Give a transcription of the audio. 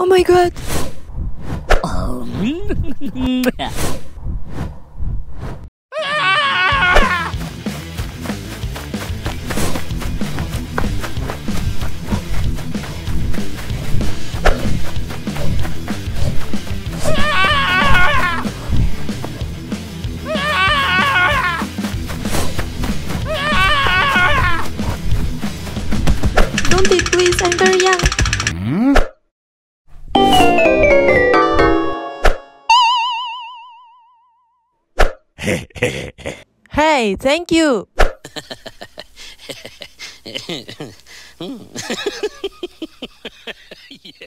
Oh my god. Don't eat, please. I'm very young. hey, thank you. yeah.